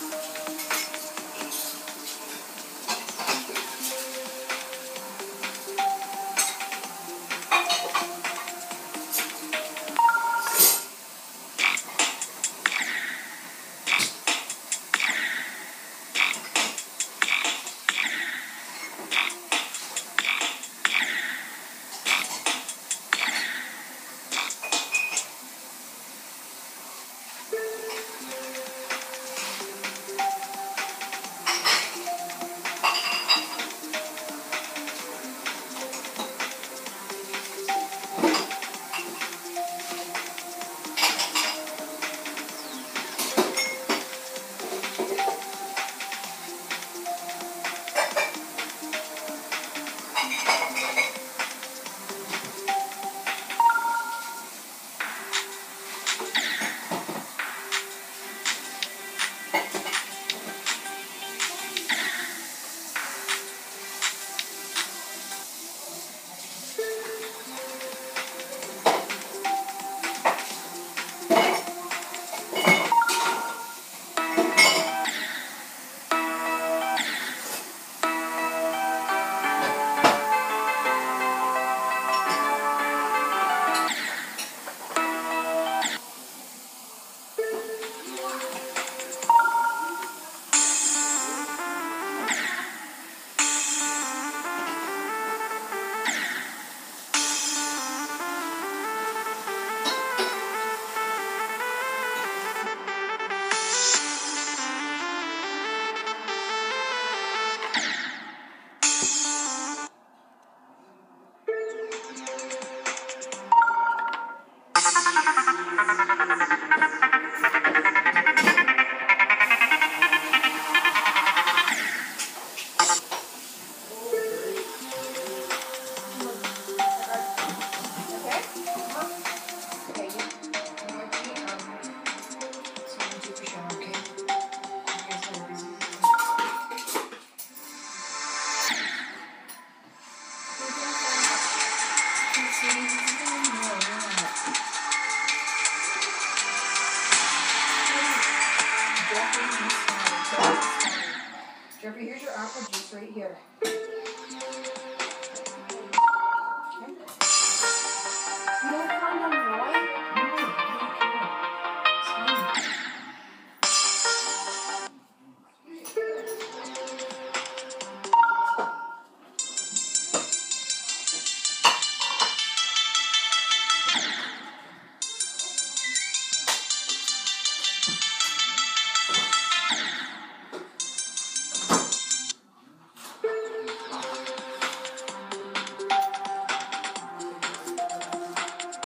Bye. Thank you. Jeffrey, here's your apple juice right here.